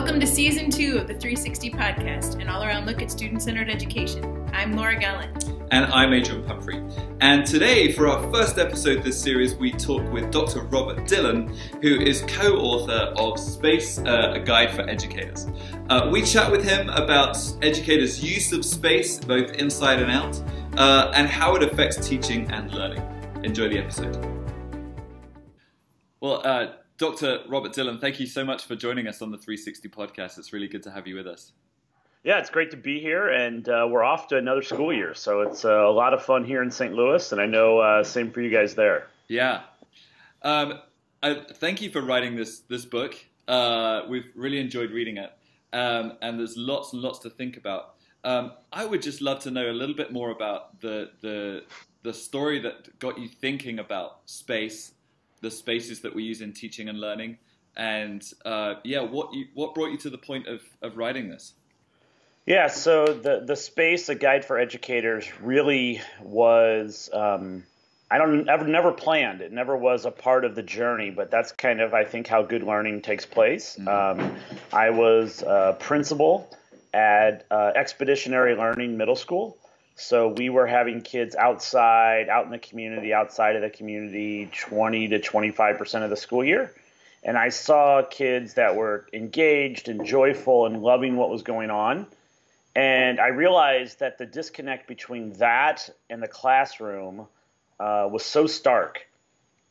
Welcome to season two of the 360 podcast, an all around look at student centered education. I'm Laura Gallant. And I'm Adrian Pumphrey. And today, for our first episode of this series, we talk with Dr. Robert Dillon, who is co author of Space, uh, a Guide for Educators. Uh, we chat with him about educators' use of space, both inside and out, uh, and how it affects teaching and learning. Enjoy the episode. Well, uh, Dr. Robert Dillon, thank you so much for joining us on the 360 podcast. It's really good to have you with us. Yeah, it's great to be here, and uh, we're off to another school year, so it's uh, a lot of fun here in St. Louis, and I know uh, same for you guys there. Yeah, um, I, thank you for writing this this book. Uh, we've really enjoyed reading it, um, and there's lots and lots to think about. Um, I would just love to know a little bit more about the the the story that got you thinking about space the spaces that we use in teaching and learning, and uh, yeah, what you, what brought you to the point of, of writing this? Yeah, so the the space, a guide for educators, really was. Um, I don't ever never planned. It never was a part of the journey, but that's kind of I think how good learning takes place. Mm-hmm. Um, I was a principal at uh, Expeditionary Learning Middle School, so we were having kids outside, out in the community, outside of the community, 20 to 25 percent of the school year. And I saw kids that were engaged and joyful and loving what was going on. And I realized that the disconnect between that and the classroom uh, was so stark.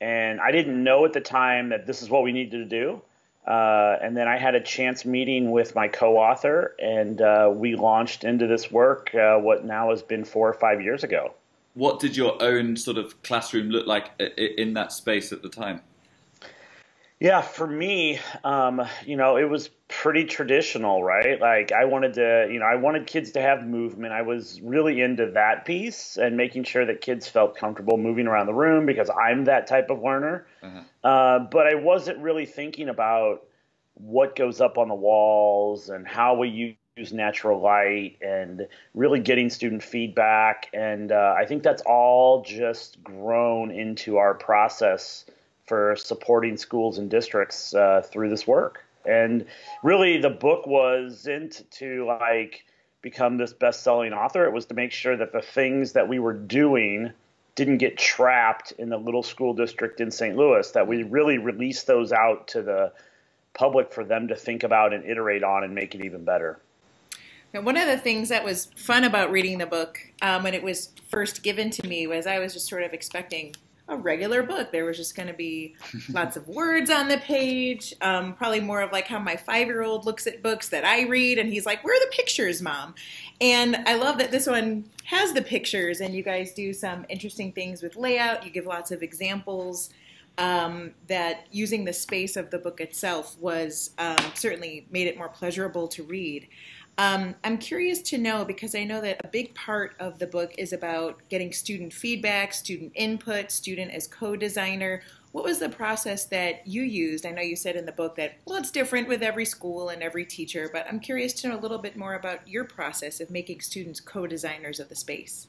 And I didn't know at the time that this is what we needed to do. Uh, and then I had a chance meeting with my co-author, and uh, we launched into this work. Uh, what now has been four or five years ago. What did your own sort of classroom look like in that space at the time? Yeah, for me, um, you know, it was pretty traditional, right? Like I wanted to, you know, I wanted kids to have movement. I was really into that piece and making sure that kids felt comfortable moving around the room because I'm that type of learner. Uh-huh. Uh, but I wasn't really thinking about what goes up on the walls and how we use natural light and really getting student feedback. And uh, I think that's all just grown into our process for supporting schools and districts uh, through this work. And really, the book wasn't to like become this best-selling author. It was to make sure that the things that we were doing didn't get trapped in the little school district in St. Louis. That we really released those out to the public for them to think about and iterate on and make it even better. Now, one of the things that was fun about reading the book um, when it was first given to me was I was just sort of expecting a regular book. There was just going to be lots of words on the page, um, probably more of like how my five year old looks at books that I read, and he's like, Where are the pictures, mom? And I love that this one has the pictures, and you guys do some interesting things with layout. You give lots of examples. Um, that using the space of the book itself was um, certainly made it more pleasurable to read. Um, I'm curious to know because I know that a big part of the book is about getting student feedback, student input, student as co designer. What was the process that you used? I know you said in the book that, well, it's different with every school and every teacher, but I'm curious to know a little bit more about your process of making students co designers of the space.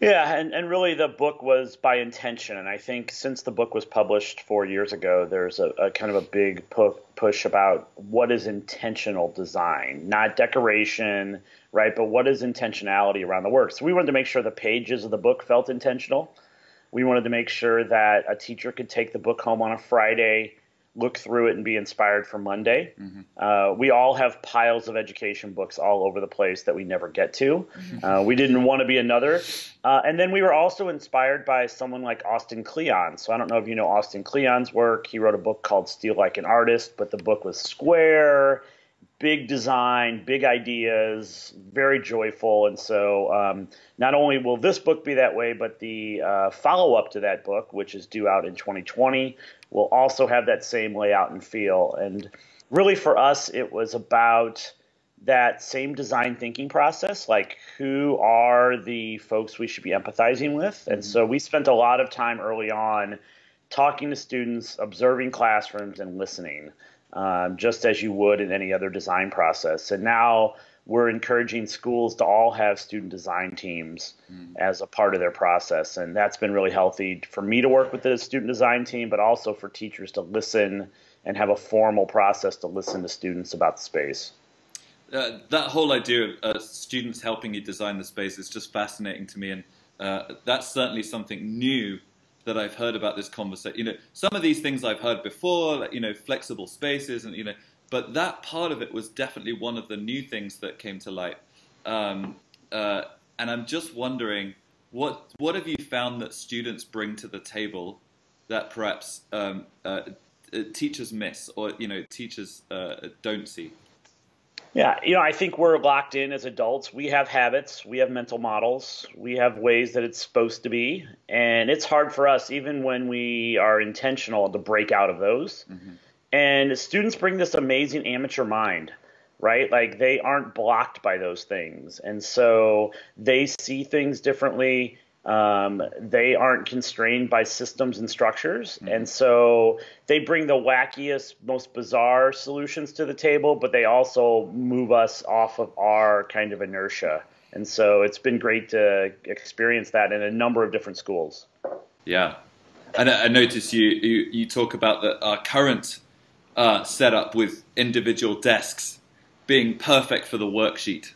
Yeah, and, and really the book was by intention. And I think since the book was published four years ago, there's a, a kind of a big pu- push about what is intentional design, not decoration, right? But what is intentionality around the work? So we wanted to make sure the pages of the book felt intentional. We wanted to make sure that a teacher could take the book home on a Friday look through it and be inspired for Monday. Mm-hmm. Uh, we all have piles of education books all over the place that we never get to. Mm-hmm. Uh, we didn't want to be another. Uh, and then we were also inspired by someone like Austin Kleon. So I don't know if you know Austin Kleon's work. He wrote a book called Steal Like an Artist, but the book was square. Big design, big ideas, very joyful. And so, um, not only will this book be that way, but the uh, follow up to that book, which is due out in 2020, will also have that same layout and feel. And really, for us, it was about that same design thinking process like who are the folks we should be empathizing with and mm-hmm. so we spent a lot of time early on talking to students observing classrooms and listening um, just as you would in any other design process and now we're encouraging schools to all have student design teams mm. as a part of their process. And that's been really healthy for me to work with the student design team, but also for teachers to listen and have a formal process to listen to students about the space. Uh, that whole idea of uh, students helping you design the space is just fascinating to me, and uh, that's certainly something new that I've heard about this conversation. You know, some of these things I've heard before, like, you know, flexible spaces, and you know, but that part of it was definitely one of the new things that came to light. Um, uh, and I'm just wondering, what what have you found that students bring to the table that perhaps um, uh, teachers miss, or you know, teachers uh, don't see? Yeah, you know, I think we're locked in as adults. We have habits, we have mental models, we have ways that it's supposed to be, and it's hard for us, even when we are intentional, to break out of those. Mm-hmm. And students bring this amazing amateur mind, right? Like they aren't blocked by those things, and so they see things differently um, they aren't constrained by systems and structures. Mm-hmm. And so they bring the wackiest, most bizarre solutions to the table, but they also move us off of our kind of inertia. And so it's been great to experience that in a number of different schools. Yeah. And I notice you, you, you talk about the, our current uh, setup with individual desks being perfect for the worksheet.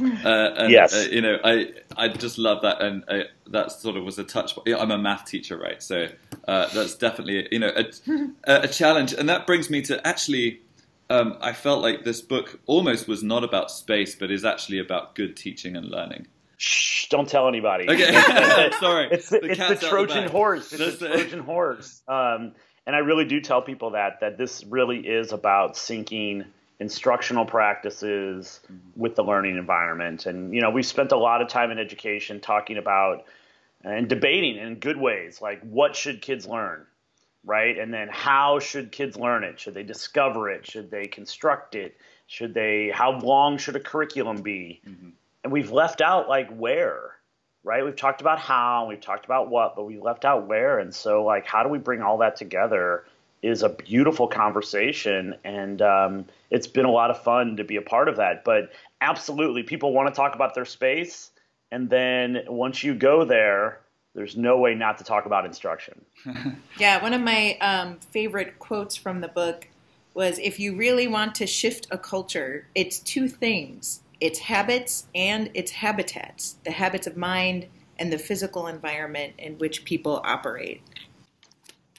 Uh, and, yes. Uh, you know, I I just love that, and uh, that sort of was a touch. I'm a math teacher, right? So uh, that's definitely you know a, a, challenge, and that brings me to actually. Um, I felt like this book almost was not about space, but is actually about good teaching and learning. Shh! Don't tell anybody. Okay, sorry. It's the, the it's the Trojan the horse. It's the Trojan horse. Um, and I really do tell people that that this really is about syncing instructional practices mm-hmm. with the learning environment. And, you know, we've spent a lot of time in education talking about and debating in good ways, like what should kids learn, right? And then how should kids learn it? Should they discover it? Should they construct it? Should they, how long should a curriculum be? Mm-hmm. And we've left out like where, right? We've talked about how, we've talked about what, but we left out where. And so, like, how do we bring all that together is a beautiful conversation, and um, it's been a lot of fun to be a part of that. But absolutely, people want to talk about their space, and then once you go there, there's no way not to talk about instruction. yeah, one of my um, favorite quotes from the book was if you really want to shift a culture, it's two things its habits and its habitats, the habits of mind and the physical environment in which people operate.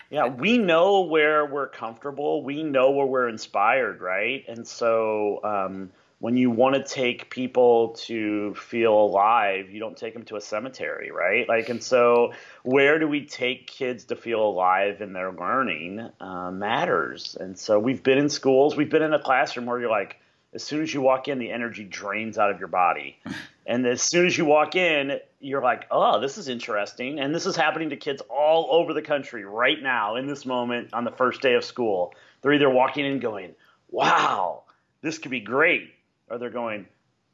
Yeah, we know where we're comfortable. We know where we're inspired, right? And so um, when you want to take people to feel alive, you don't take them to a cemetery, right? Like, and so where do we take kids to feel alive in their learning uh, matters. And so we've been in schools, we've been in a classroom where you're like, as soon as you walk in, the energy drains out of your body. and as soon as you walk in, you're like, oh, this is interesting. And this is happening to kids all over the country right now in this moment on the first day of school. They're either walking in going, wow, this could be great. Or they're going,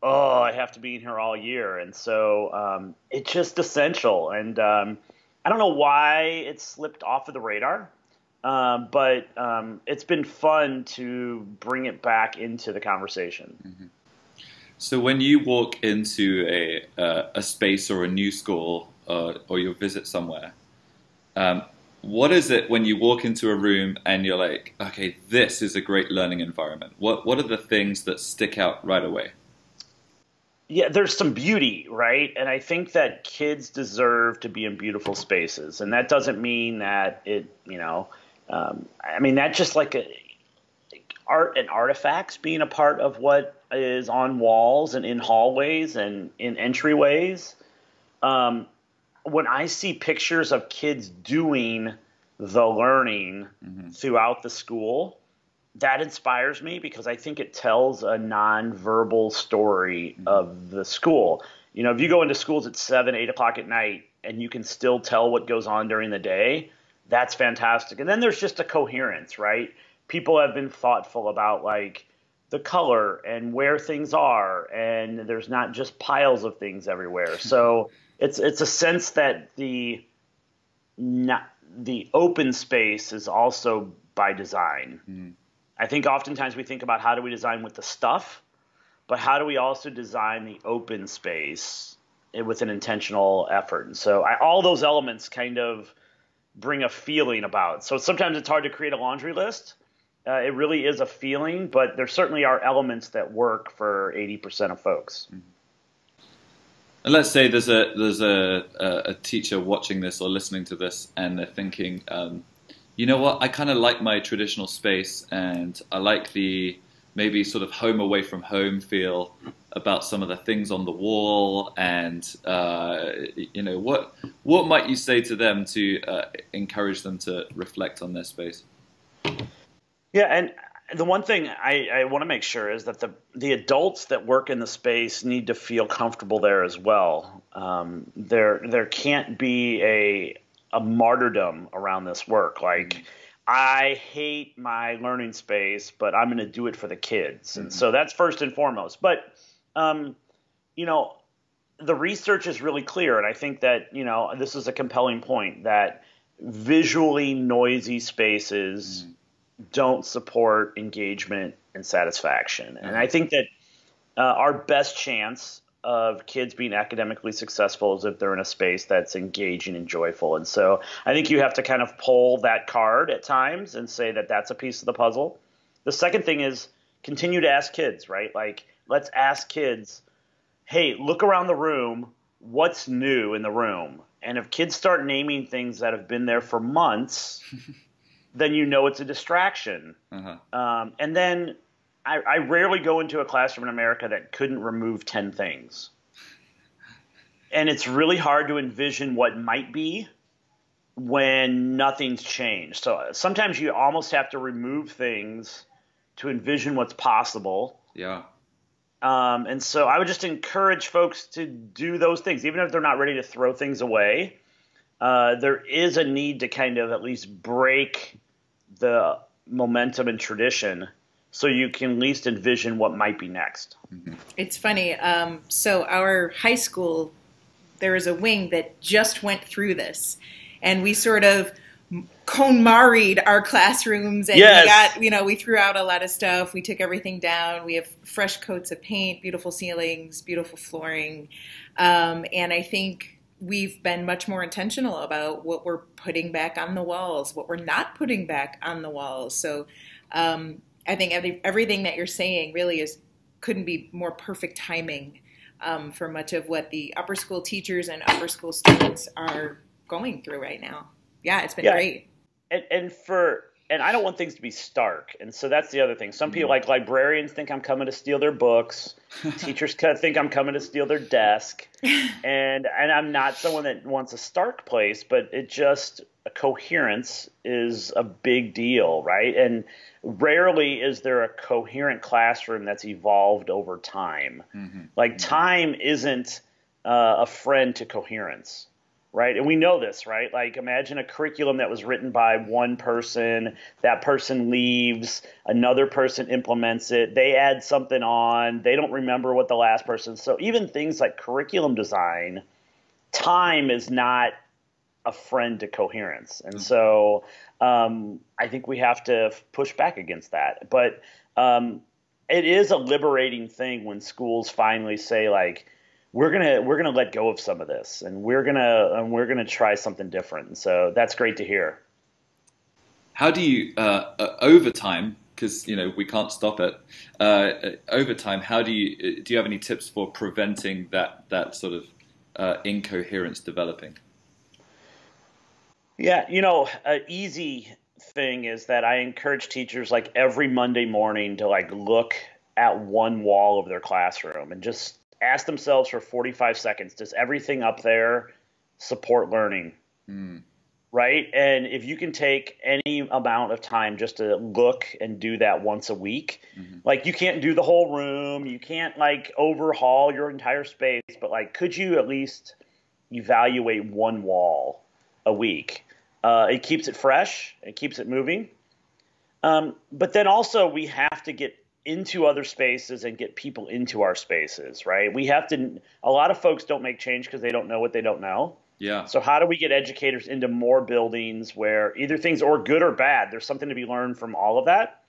oh, I have to be in here all year. And so um, it's just essential. And um, I don't know why it slipped off of the radar. Um, but um, it's been fun to bring it back into the conversation. Mm-hmm. So when you walk into a uh, a space or a new school uh, or you visit somewhere, um, what is it when you walk into a room and you're like, okay, this is a great learning environment? What what are the things that stick out right away? Yeah, there's some beauty, right? And I think that kids deserve to be in beautiful spaces, and that doesn't mean that it, you know um, I mean, that's just like a, art and artifacts being a part of what is on walls and in hallways and in entryways. Um, when I see pictures of kids doing the learning mm-hmm. throughout the school, that inspires me because I think it tells a nonverbal story mm-hmm. of the school. You know, if you go into schools at seven, eight o'clock at night and you can still tell what goes on during the day, that's fantastic. And then there's just a coherence, right? People have been thoughtful about like the color and where things are, and there's not just piles of things everywhere. So it's it's a sense that the not, the open space is also by design. Mm. I think oftentimes we think about how do we design with the stuff, but how do we also design the open space with an intentional effort? And so I, all those elements kind of bring a feeling about. So sometimes it's hard to create a laundry list, Uh, it really is a feeling, but there certainly are elements that work for 80% of folks. And let's say there's a there's a, a, teacher watching this or listening to this, and they're thinking, um, you know what, I kind of like my traditional space, and I like the maybe sort of home away from home feel about some of the things on the wall, and uh, you know what what might you say to them to uh, encourage them to reflect on their space? Yeah, and the one thing I, I want to make sure is that the the adults that work in the space need to feel comfortable there as well. Um, there there can't be a a martyrdom around this work. Like. I hate my learning space, but I'm going to do it for the kids, and mm-hmm. so that's first and foremost. But um, you know, the research is really clear, and I think that you know this is a compelling point that visually noisy spaces. Mm-hmm don't support engagement and satisfaction. And I think that uh, our best chance of kids being academically successful is if they're in a space that's engaging and joyful. And so I think you have to kind of pull that card at times and say that that's a piece of the puzzle. The second thing is continue to ask kids, right? Like, let's ask kids, hey, look around the room. What's new in the room? And if kids start naming things that have been there for months, then you know it's a distraction. Uh-huh. Um, and then I, I, rarely go into a classroom in America that couldn't remove 10 things. And it's really hard to envision what might be when nothing's changed. So sometimes you almost have to remove things to envision what's possible. Yeah. Um, and so I would just encourage folks to do those things, even if they're not ready to throw things away. Uh, there is a need to kind of at least break the momentum and tradition so you can at least envision what might be next. Mm-hmm. It's funny. Um, so our high school, there is a wing that just went through this, and we sort of KonMari'd our classrooms and yes. we got you know we threw out a lot of stuff we took everything down we have fresh coats of paint beautiful ceilings beautiful flooring um, and i think we've been much more intentional about what we're putting back on the walls, what we're not putting back on the walls. So um, I think every, everything that you're saying really is couldn't be more perfect timing um, for much of what the upper school teachers and upper school students are going through right now. Yeah, it's been yeah. great. And, and for and I don't want things to be stark. And so that's the other thing. Some people, mm-hmm. like librarians, think I'm coming to steal their books. Teachers think I'm coming to steal their desk. and and I'm not someone that wants a stark place, but it just a coherence is a big deal, right? And rarely is there a coherent classroom that's evolved over time. Mm-hmm. Like mm-hmm. time isn't uh, a friend to coherence right? And we know this, right? Like imagine a curriculum that was written by one person, that person leaves, another person implements it, they add something on, they don't remember what the last person. So even things like curriculum design, time is not a friend to coherence. And so um, I think we have to push back against that. But um, it is a liberating thing when schools finally say like we're gonna we're gonna let go of some of this, and we're gonna and we're gonna try something different. And so that's great to hear. How do you uh, uh, over time? Because you know we can't stop it. Uh, over time, how do you do? You have any tips for preventing that that sort of uh, incoherence developing? Yeah, you know, an easy thing is that I encourage teachers like every Monday morning to like look at one wall of their classroom and just ask themselves for 45 seconds does everything up there support learning? Mm. Right? And if you can take any amount of time just to look and do that once a week, mm-hmm. like you can't do the whole room, you can't like overhaul your entire space, but like could you at least evaluate one wall a week? Uh, it keeps it fresh, it keeps it moving. Um, but then also we have to get into other spaces and get people into our spaces, right? We have to, a lot of folks don't make change because they don't know what they don't know. Yeah. So, how do we get educators into more buildings where either things are good or bad? There's something to be learned from all of that.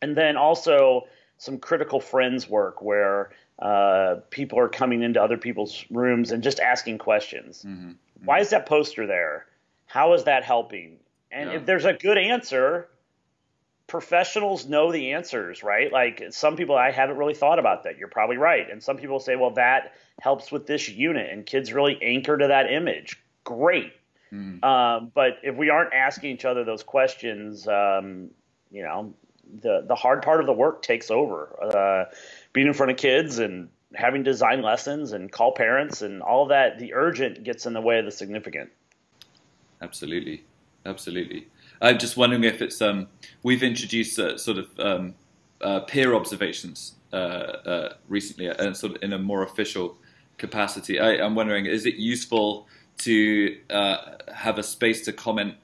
And then also some critical friends work where uh, people are coming into other people's rooms and just asking questions. Mm-hmm. Mm-hmm. Why is that poster there? How is that helping? And yeah. if there's a good answer, professionals know the answers, right? Like some people, I haven't really thought about that. You're probably right. And some people say, well, that helps with this unit, and kids really anchor to that image. Great. Mm. Um, but if we aren't asking each other those questions, um, you know, the the hard part of the work takes over. Uh, being in front of kids and having design lessons and call parents and all that, the urgent gets in the way of the significant. Absolutely, absolutely. I'm just wondering if it's um, we've introduced uh, sort of um, uh, peer observations uh, uh recently, and uh, sort of in a more official capacity. I, am wondering, is it useful to have a space to comment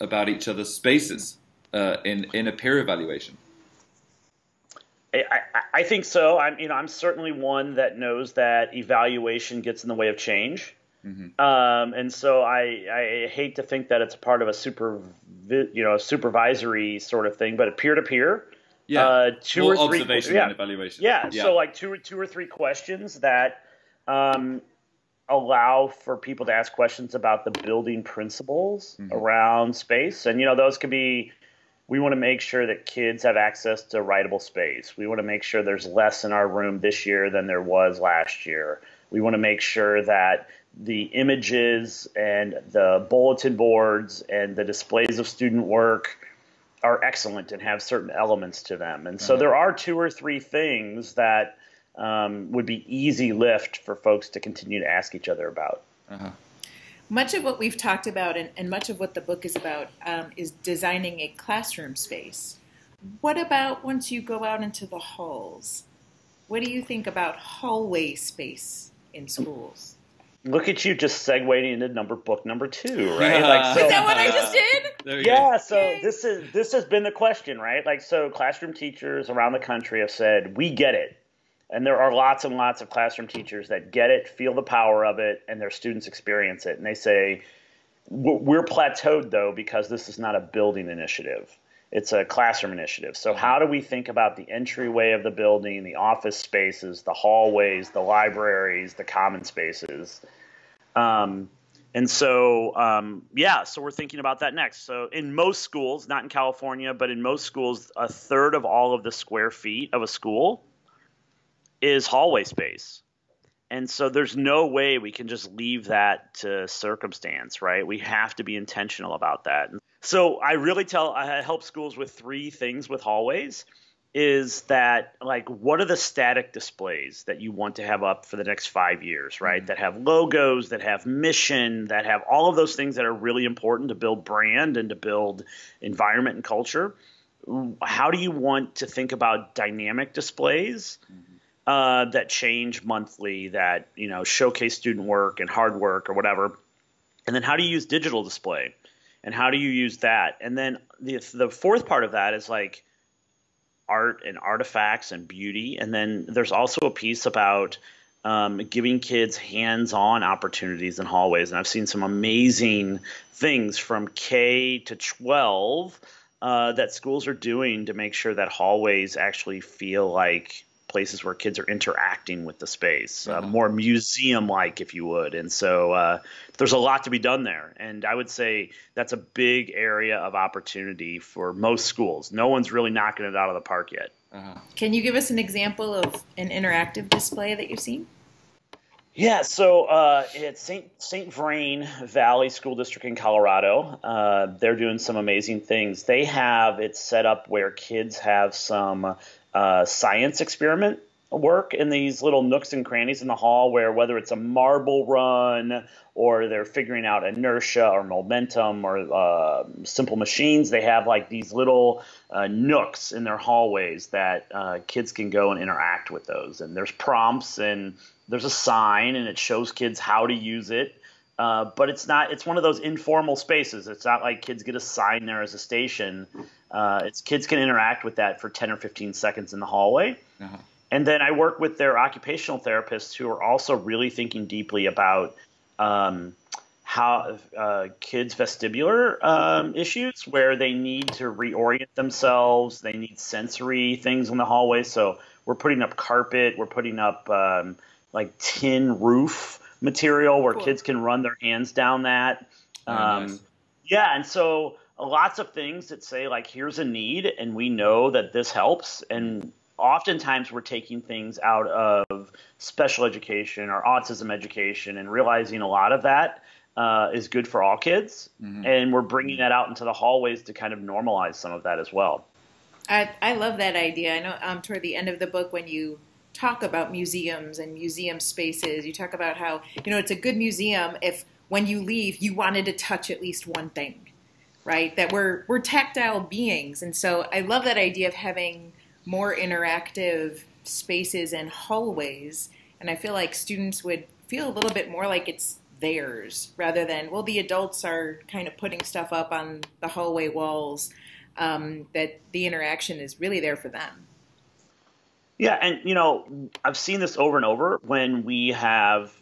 about each other's spaces in in a peer evaluation? I, I, think so. I'm, you know, I'm certainly one that knows that evaluation gets in the way of change. Mm-hmm. Um, and so I, I hate to think that it's part of a super, you know, supervisory sort of thing, but a peer to peer. Yeah. Uh, two More or three observation yeah. and evaluation. Yeah. yeah. So like two, two or three questions that um, allow for people to ask questions about the building principles mm-hmm. around space, and you know those could be. We want to make sure that kids have access to writable space. We want to make sure there's less in our room this year than there was last year. We want to make sure that the images and the bulletin boards and the displays of student work are excellent and have certain elements to them. And so uh-huh. there are two or three things that um, would be easy lift for folks to continue to ask each other about. Uh-huh. Much of what we've talked about and, and much of what the book is about um, is designing a classroom space. What about once you go out into the halls? What do you think about hallway space in schools? Look at you just segueing into number book number two, right? Like, so, is that what I just did? Yeah. Go. So Yay. this is this has been the question, right? Like, so classroom teachers around the country have said, "We get it," and there are lots and lots of classroom teachers that get it, feel the power of it, and their students experience it, and they say, "We're plateaued though because this is not a building initiative." It's a classroom initiative. So how do we think about the entryway of the building, the office spaces, the hallways, the libraries, the common spaces? Um, and so, um, yeah, so we're thinking about that next. So, in most schools, not in California, but in most schools, a third of all of the square feet of a school is hallway space. And so, there's no way we can just leave that to circumstance, right? We have to be intentional about that. So I really tell I help schools with three things with hallways is that like what are the static displays that you want to have up for the next 5 years, right? Mm-hmm. That have logos, that have mission, that have all of those things that are really important to build brand and to build environment and culture. How do you want to think about dynamic displays? Mm-hmm. Uh, that change monthly, that you know showcase student work and hard work or whatever, and then how do you use digital display? and how do you use that? And then the the fourth part of that is like art and artifacts and beauty. And then there's also a piece about um, giving kids hands-on opportunities in hallways. And I've seen some amazing things from K to 12 uh, that schools are doing to make sure that hallways actually feel like places where kids are interacting with the space, uh, uh-huh. more museum like, if you would. And so uh, there's a lot to be done there. And I would say that's a big area of opportunity for most schools. No one's really knocking it out of the park yet. Uh-huh. Can you give us an example of an interactive display that you've seen? Yeah, so uh, at St. St. Vrain Valley School District in Colorado, uh, they're doing some amazing things. They have it set up where kids have some uh, science experiment work in these little nooks and crannies in the hall where whether it's a marble run or they're figuring out inertia or momentum or uh, simple machines they have like these little uh, nooks in their hallways that uh, kids can go and interact with those. And there's prompts and there's a sign and it shows kids how to use it uh, but it's not it's one of those informal spaces it's not like kids get assigned there as a station uh, it's kids can interact with that for 10 or 15 seconds in the hallway. Uh-huh. And then I work with their occupational therapists who are also really thinking deeply about um, how uh, kids' vestibular um, issues, where they need to reorient themselves, they need sensory things in the hallway. So we're putting up carpet, we're putting up um, like tin roof material where cool. kids can run their hands down that. Oh, nice. Um, yeah, and so lots of things that say like here's a need and we know that this helps and oftentimes we're taking things out of special education or autism education and realizing a lot of that uh, is good for all kids mm-hmm. and we're bringing that out into the hallways to kind of normalize some of that as well i, I love that idea i know um, toward the end of the book when you talk about museums and museum spaces you talk about how you know it's a good museum if when you leave you wanted to touch at least one thing right? That we're we're tactile beings, and so I love that idea of having more interactive spaces and hallways. And I feel like students would feel a little bit more like it's theirs rather than well, the adults are kind of putting stuff up on the hallway walls. Um, that the interaction is really there for them. Yeah, and you know, I've seen this over and over when we have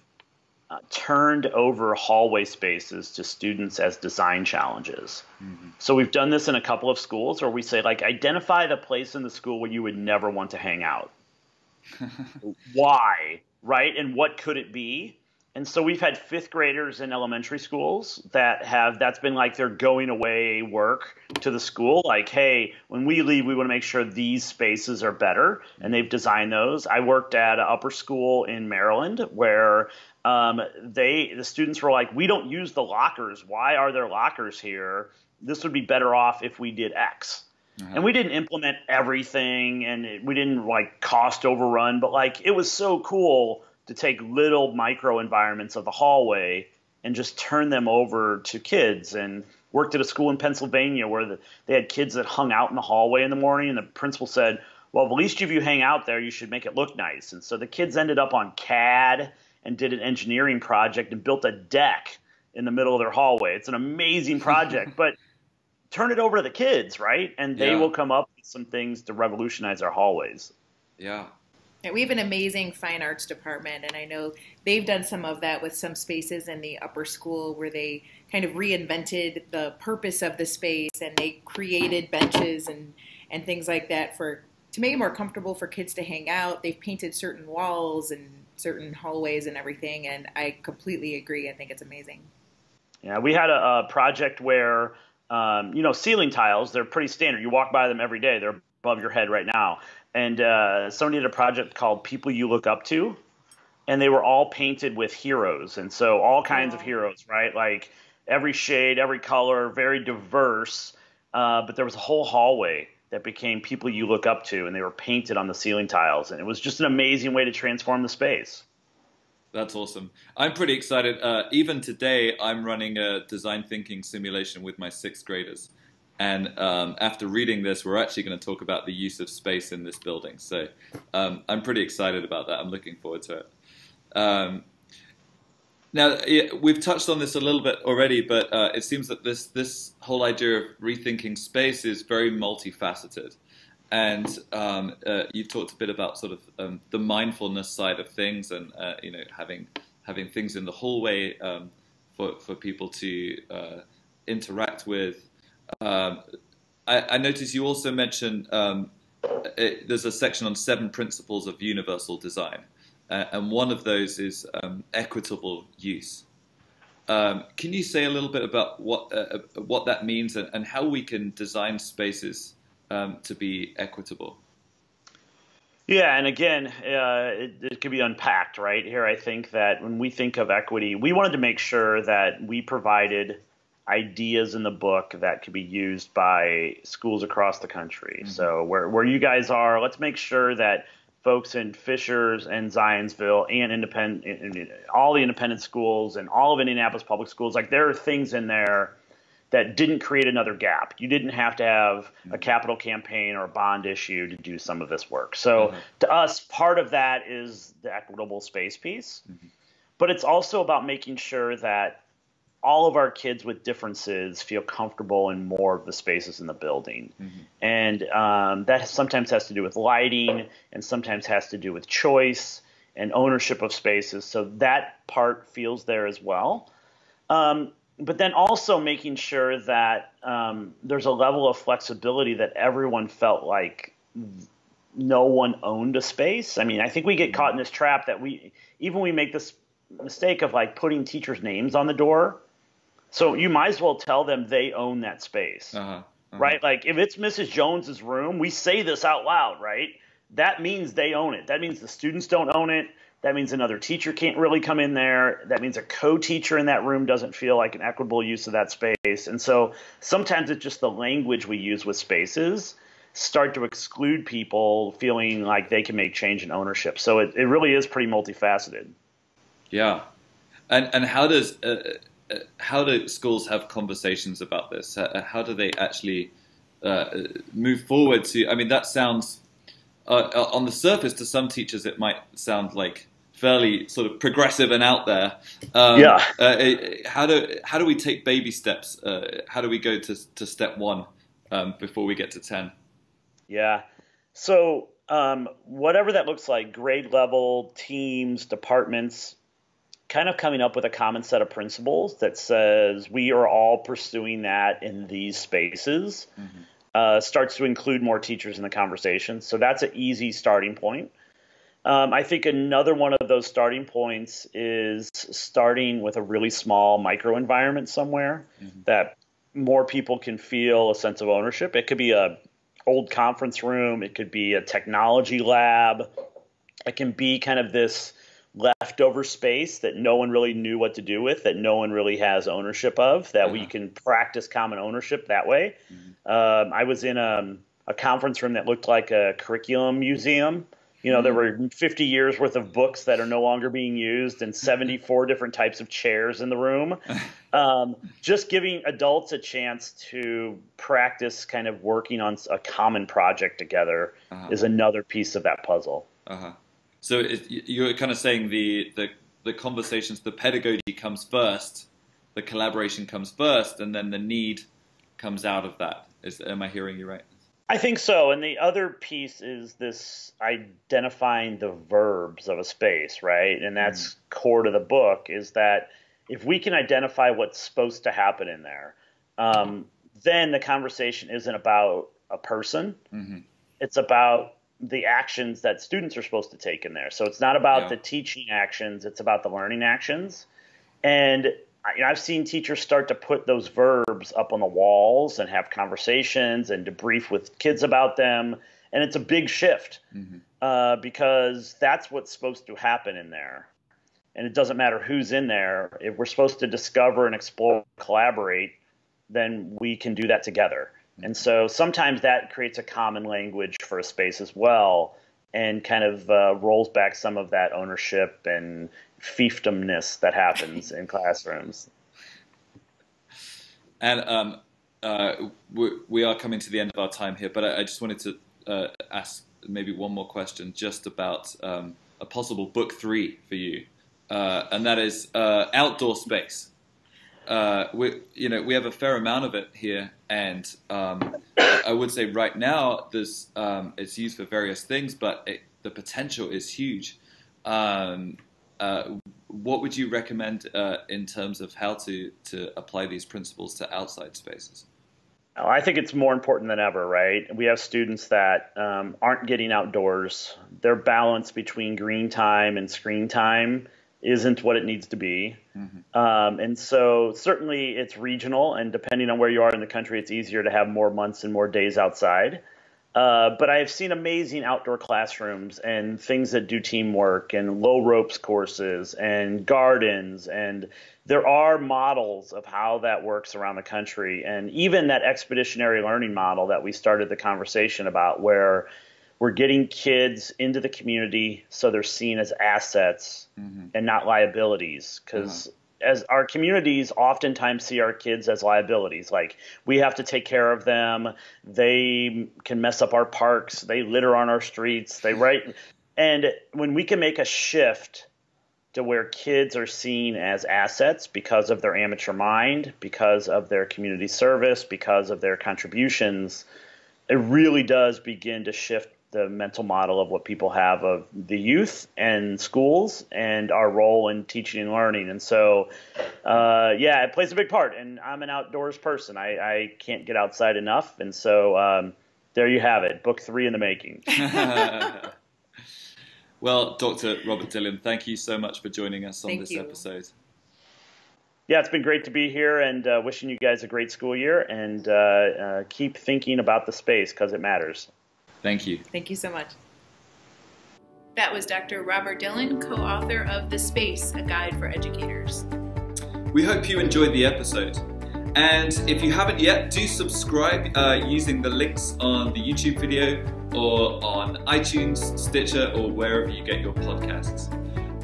uh, turned over hallway spaces to students as design challenges. Mm-hmm. So we've done this in a couple of schools where we say like identify the place in the school where you would never want to hang out. Why, right? And what could it be? And so we've had fifth graders in elementary schools that have that's been like their going away work to the school. Like, hey, when we leave, we want to make sure these spaces are better, and they've designed those. I worked at an upper school in Maryland where um, they the students were like, we don't use the lockers. Why are there lockers here? This would be better off if we did X. Uh-huh. And we didn't implement everything, and it, we didn't like cost overrun, but like it was so cool to take little micro environments of the hallway and just turn them over to kids. And worked at a school in Pennsylvania where the, they had kids that hung out in the hallway in the morning, and the principal said, "Well, the least of you hang out there, you should make it look nice." And so the kids ended up on CAD and did an engineering project and built a deck in the middle of their hallway. It's an amazing project, but turn it over to the kids, right? And they yeah. will come up with some things to revolutionize our hallways. Yeah. We have an amazing fine arts department, and I know they've done some of that with some spaces in the upper school where they kind of reinvented the purpose of the space and they created benches and, and things like that for to make it more comfortable for kids to hang out. They've painted certain walls and certain hallways and everything. And I completely agree. I think it's amazing. Yeah, we had a, a project where, um, you know, ceiling tiles, they're pretty standard. You walk by them every day, they're above your head right now. And uh, somebody did a project called People You Look Up To, and they were all painted with heroes. And so all kinds of heroes, right? Like every shade, every color, very diverse. Uh, but there was a whole hallway that became people you look up to, and they were painted on the ceiling tiles, and it was just an amazing way to transform the space. That's awesome. I'm pretty excited. Uh, even today, I'm running a design thinking simulation with my sixth graders. And um, after reading this, we're actually going to talk about the use of space in this building. So um, I'm pretty excited about that. I'm looking forward to it. Um, now we've touched on this a little bit already, but uh, it seems that this this whole idea of rethinking space is very multifaceted, and um, uh, you've talked a bit about sort of um, the mindfulness side of things, and uh, you know having having things in the hallway um, for for people to uh, interact with. Um, I, I noticed you also mentioned um, it, there's a section on seven principles of universal design. Uh, and one of those is um, equitable use. Um, can you say a little bit about what uh, uh, what that means and, and, how we can design spaces um, to be equitable? Yeah, and again, uh, it, it can be unpacked right here. I think that when we think of equity, we wanted to make sure that we provided ideas in the book that could be used by schools across the country. Mm-hmm. So where where you guys are, let's make sure that folks in Fishers and Zionsville and independent, all the independent schools and all of Indianapolis public schools. Like there are things in there that didn't create another gap. You didn't have to have a capital campaign or a bond issue to do some of this work. So mm-hmm. to us, part of that is the equitable space piece, mm-hmm. but it's also about making sure that all of our kids with differences feel comfortable in more of the spaces in the building. Mm-hmm. And um, that sometimes has to do with lighting and sometimes has to do with choice and ownership of spaces. So that part feels there as well. Um, but then also making sure that um, there's a level of flexibility that everyone felt like no one owned a space. I mean, I think we get caught in this trap that we even we make this mistake of like putting teachers' names on the door So you might as well tell them they own that space. Uh-huh. Uh-huh. Right? Like if it's Mrs. Jones's room, we say this out loud, right? That means they own it. That means the students don't own it. That means another teacher can't really come in there. That means a co-teacher in that room doesn't feel like an equitable use of that space. And so sometimes it's just the language we use with spaces start to exclude people feeling like they can make change in ownership. So it, it really is pretty multifaceted. Yeah. And and how does uh, how do schools have conversations about this? How do they actually uh, move forward to I mean that sounds uh, on the surface to some teachers it might sound like fairly sort of progressive and out there. Um, yeah. Uh, how do how do we take baby steps? Uh, how do we go to to step one um, before we get to ten? Yeah. So um, whatever that looks like, grade level, teams, departments, kind of coming up with a common set of principles that says we are all pursuing that in these spaces. Mm-hmm. Uh, starts to include more teachers in the conversation. So that's an easy starting point. Um, I think another one of those starting points is starting with a really small micro environment somewhere mm-hmm. that more people can feel a sense of ownership. It could be a old conference room, it could be a technology lab, it can be kind of this leftover space that no one really knew what to do with, that no one really has ownership of, that uh-huh. we can practice common ownership that way. Mm-hmm. Um, I was in a, a conference room that looked like a curriculum museum you know, there mm-hmm. were 50 years worth of books that are no longer being used and 74 different types of chairs in the room. Um, just giving adults a chance to practice kind of working on a common project together uh-huh. is another piece of that puzzle. Uh-huh. So it, you're kind of saying the, the, the conversations, the pedagogy comes first, the collaboration comes first, and then the need comes out of that. Is, am I hearing you right? I think so. And the other piece is this identifying the verbs of a space, right? And that's mm. core to the book is that if we can identify what's supposed to happen in there, um, then the conversation isn't about a person. Mm-hmm. It's about the actions that students are supposed to take in there. So it's not about yeah. the teaching actions, it's about the learning actions. And I, have seen teachers start to put those verbs up on the walls and have conversations and debrief with kids about them. And it's a big shift mm-hmm. uh, because that's what's supposed to happen in there. And it doesn't matter who's in there. If we're supposed to discover and explore, collaborate, then we can do that together. And so sometimes that creates a common language for a space as well and kind of uh, rolls back some of that ownership and fiefdomness that happens in classrooms. And um, uh, we, we, are coming to the end of our time here, but I, I just wanted to uh, ask maybe one more question just about um, a possible book three for you, uh, and that is uh, outdoor space. Uh, we, you know, we have a fair amount of it here, and um, I would say right now, there's um, it's used for various things, but it, the potential is huge. Um, uh, what would you recommend uh, in terms of how to, to apply these principles to outside spaces? Oh, I think it's more important than ever, right? We have students that um, aren't getting outdoors. Their balance between green time and screen time isn't what it needs to be. Mm-hmm. Um, and so, certainly, it's regional, and depending on where you are in the country, it's easier to have more months and more days outside. Uh, but I have seen amazing outdoor classrooms and things that do teamwork and low ropes courses and gardens. And there are models of how that works around the country. And even that expeditionary learning model that we started the conversation about, where we're getting kids into the community so they're seen as assets mm-hmm. and not liabilities. Because uh-huh as our communities oftentimes see our kids as liabilities. Like we have to take care of them. They can mess up our parks. They litter on our streets. They write. And when we can make a shift to where kids are seen as assets because of their amateur mind, because of their community service, because of their contributions, it really does begin to shift the mental model of what people have of the youth and schools and our role in teaching and learning. And so, uh, yeah, it plays a big part. And I'm an outdoors person. I, I can't get outside enough. And so um, there you have it, book three in the making. well, Dr. Robert Dillon, thank you so much for joining us on thank this you. episode. Yeah, it's been great to be here and uh, wishing you guys a great school year and uh, uh, keep thinking about the space because it matters. Thank you. Thank you so much. That was Dr. Robert Dillon, co author of The Space, a guide for educators. We hope you enjoyed the episode. And if you haven't yet, do subscribe uh, using the links on the YouTube video or on iTunes, Stitcher, or wherever you get your podcasts.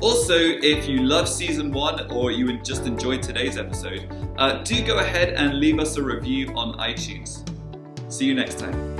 Also, if you love season one or you just enjoyed today's episode, uh, do go ahead and leave us a review on iTunes. See you next time.